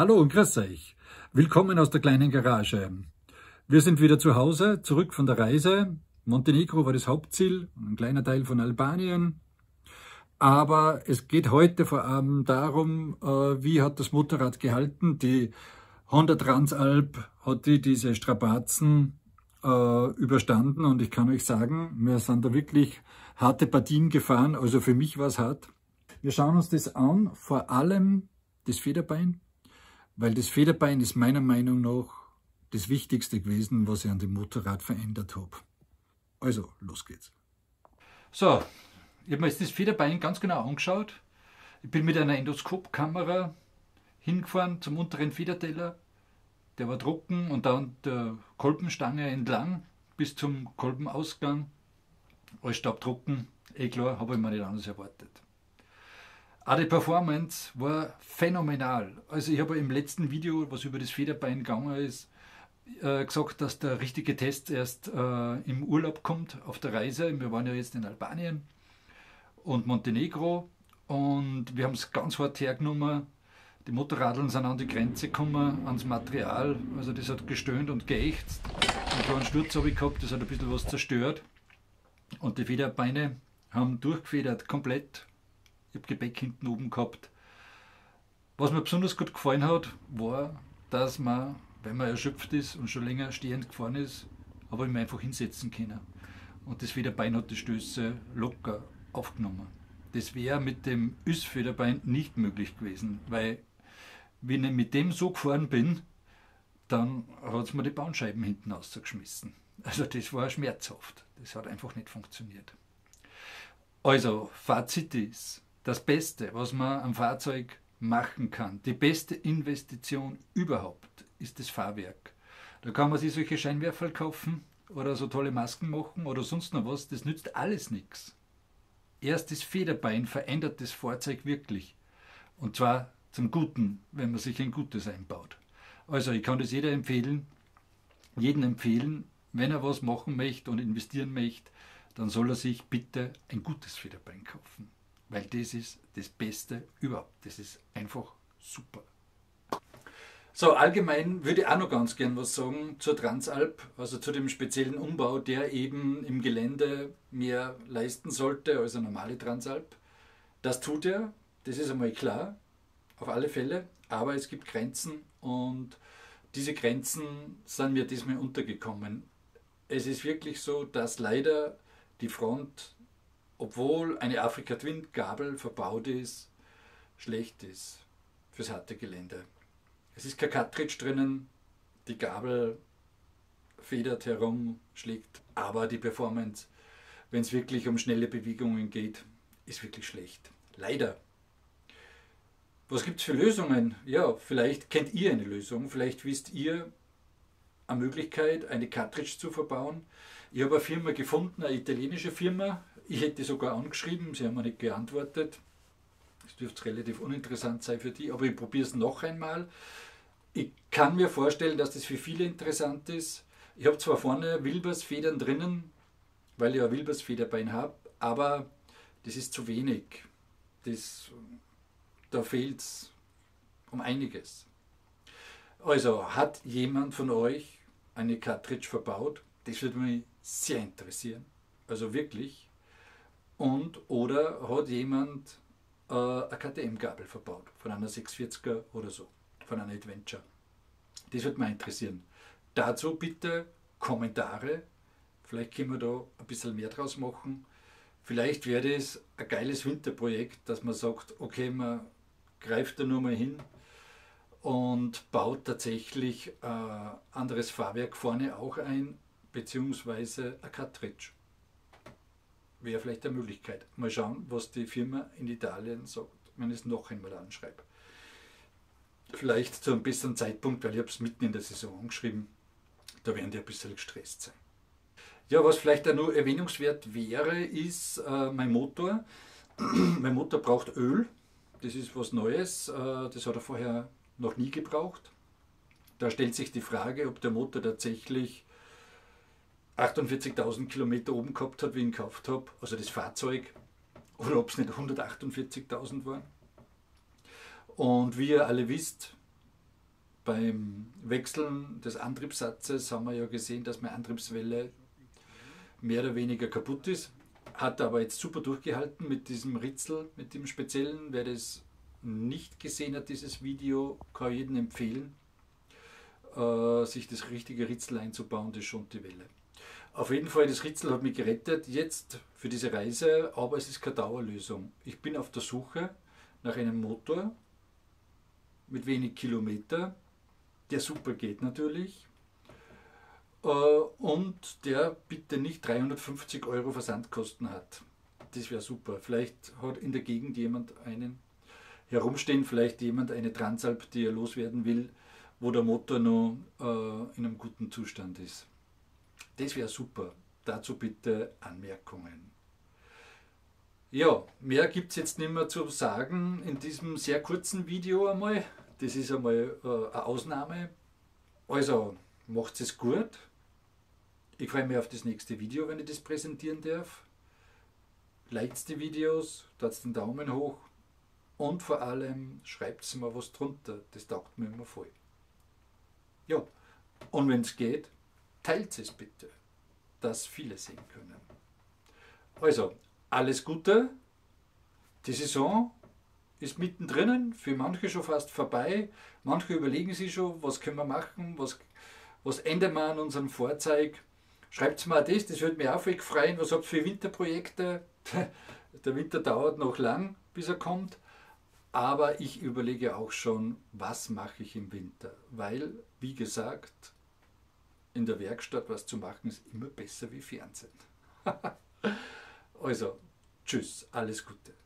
Hallo und grüß euch. Willkommen aus der kleinen Garage. Wir sind wieder zu Hause, zurück von der Reise. Montenegro war das Hauptziel, ein kleiner Teil von Albanien. Aber es geht heute vor allem darum, äh, wie hat das Motorrad gehalten. Die Honda Transalp hat die diese Strapazen äh, überstanden und ich kann euch sagen, wir sind da wirklich harte Partien gefahren, also für mich war es hart. Wir schauen uns das an, vor allem das Federbein, weil das Federbein ist meiner Meinung nach das Wichtigste gewesen, was ich an dem Motorrad verändert habe. Also, los geht's. So, ich habe mir jetzt das Federbein ganz genau angeschaut. Ich bin mit einer Endoskopkamera hingefahren zum unteren Federteller. Der war trocken und dann der Kolbenstange entlang bis zum Kolbenausgang. Alles staubtrocken, eh klar, habe ich mir nicht anders erwartet. Auch die Performance war phänomenal. Also ich habe im letzten Video, was über das Federbein gegangen ist, äh, gesagt, dass der richtige Test erst äh, im Urlaub kommt, auf der Reise. Wir waren ja jetzt in Albanien und Montenegro und wir haben es ganz hart hergenommen. Die Motorradeln sind an die Grenze gekommen, ans Material. Also das hat gestöhnt und geächtzt. Einen kleinen Sturz habe ich gehabt, das hat ein bisschen was zerstört. Und die Federbeine haben durchgefedert, komplett. Ich habe Gepäck hinten oben gehabt. Was mir besonders gut gefallen hat, war, dass man, wenn man erschöpft ist und schon länger stehend gefahren ist, aber ich mir einfach hinsetzen können. Und das Federbein hat die Stöße locker aufgenommen. Das wäre mit dem Üss-Federbein nicht möglich gewesen, weil wenn ich mit dem so gefahren bin, dann hat es mir die Bahnscheiben hinten ausgeschmissen. Also das war schmerzhaft. Das hat einfach nicht funktioniert. Also, Fazit ist, das Beste, was man am Fahrzeug machen kann, die beste Investition überhaupt, ist das Fahrwerk. Da kann man sich solche Scheinwerfer kaufen oder so tolle Masken machen oder sonst noch was, das nützt alles nichts. Erst das Federbein verändert das Fahrzeug wirklich. Und zwar zum Guten, wenn man sich ein Gutes einbaut. Also ich kann das jeder empfehlen, jeden empfehlen, wenn er was machen möchte und investieren möchte, dann soll er sich bitte ein gutes Federbein kaufen. Weil das ist das Beste überhaupt. Das ist einfach super. So, allgemein würde ich auch noch ganz gern was sagen zur Transalp, also zu dem speziellen Umbau, der eben im Gelände mehr leisten sollte als eine normale Transalp. Das tut er, das ist einmal klar, auf alle Fälle, aber es gibt Grenzen und diese Grenzen sind mir diesmal untergekommen. Es ist wirklich so, dass leider die Front, obwohl eine Afrika Twin Gabel verbaut ist, schlecht ist fürs harte Gelände. Es ist kein Cartridge drinnen, die Gabel federt herum, schlägt, aber die Performance, wenn es wirklich um schnelle Bewegungen geht, ist wirklich schlecht. Leider. Was gibt es für Lösungen? Ja, vielleicht kennt ihr eine Lösung, vielleicht wisst ihr eine Möglichkeit, eine Cartridge zu verbauen. Ich habe eine Firma gefunden, eine italienische Firma. Ich hätte sogar angeschrieben, sie haben mir nicht geantwortet. Das dürfte relativ uninteressant sein für die, aber ich probiere es noch einmal. Ich kann mir vorstellen, dass das für viele interessant ist. Ich habe zwar vorne Wilbersfedern drinnen, weil ich ein Wilbersfederbein habe, aber das ist zu wenig. Das, da fehlt es um einiges. Also, hat jemand von euch eine Cartridge verbaut? Das würde mich sehr interessieren. Also wirklich. Und oder hat jemand äh, eine KTM-Gabel verbaut, von einer 640er oder so, von einer Adventure. Das würde mich interessieren. Dazu bitte Kommentare. Vielleicht können wir da ein bisschen mehr draus machen. Vielleicht wäre es ein geiles Winterprojekt, dass man sagt, okay, man greift da nur mal hin und baut tatsächlich ein anderes Fahrwerk vorne auch ein, beziehungsweise ein Cartridge wäre vielleicht eine Möglichkeit. Mal schauen, was die Firma in Italien sagt, wenn ich es noch einmal anschreibe. Vielleicht zu einem besseren Zeitpunkt, weil ich habe es mitten in der Saison angeschrieben. Da werden die ein bisschen gestresst sein. Ja, was vielleicht auch nur erwähnungswert wäre, ist äh, mein Motor. mein Motor braucht Öl. Das ist was Neues. Äh, das hat er vorher noch nie gebraucht. Da stellt sich die Frage, ob der Motor tatsächlich 48.000 Kilometer oben gehabt hat, wie ich ihn gekauft habe, also das Fahrzeug, oder ob es nicht 148.000 waren. Und wie ihr alle wisst, beim Wechseln des Antriebssatzes haben wir ja gesehen, dass meine Antriebswelle mehr oder weniger kaputt ist. Hat aber jetzt super durchgehalten mit diesem Ritzel, mit dem speziellen. Wer das nicht gesehen hat, dieses Video, kann ich jedem empfehlen, äh, sich das richtige Ritzel einzubauen, das schont die Welle. Auf jeden Fall, das Ritzel hat mich gerettet jetzt für diese Reise, aber es ist keine Dauerlösung. Ich bin auf der Suche nach einem Motor mit wenig Kilometer, der super geht natürlich äh, und der bitte nicht 350 Euro Versandkosten hat. Das wäre super. Vielleicht hat in der Gegend jemand einen herumstehen, vielleicht jemand eine Transalp, die er loswerden will, wo der Motor noch äh, in einem guten Zustand ist. Das wäre super. Dazu bitte Anmerkungen. Ja, mehr gibt es jetzt nicht mehr zu sagen in diesem sehr kurzen Video einmal. Das ist einmal äh, eine Ausnahme. Also, macht es gut. Ich freue mich auf das nächste Video, wenn ich das präsentieren darf. Liked die Videos, tut den Daumen hoch und vor allem schreibt mir was drunter. Das taugt mir immer voll. Ja, und wenn es geht, teilt es bitte, dass viele sehen können. Also, alles Gute. Die Saison ist mittendrin, für manche schon fast vorbei. Manche überlegen sich schon, was können wir machen, was, was ändern wir an unserem Vorzeig. Schreibt mal das, das würde mich auch freuen. Was habt ihr für Winterprojekte? Der Winter dauert noch lang, bis er kommt. Aber ich überlege auch schon, was mache ich im Winter. Weil, wie gesagt, in der Werkstatt was zu machen ist immer besser wie Fernsehen. also, tschüss, alles Gute.